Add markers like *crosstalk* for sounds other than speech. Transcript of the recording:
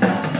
Yeah. *laughs*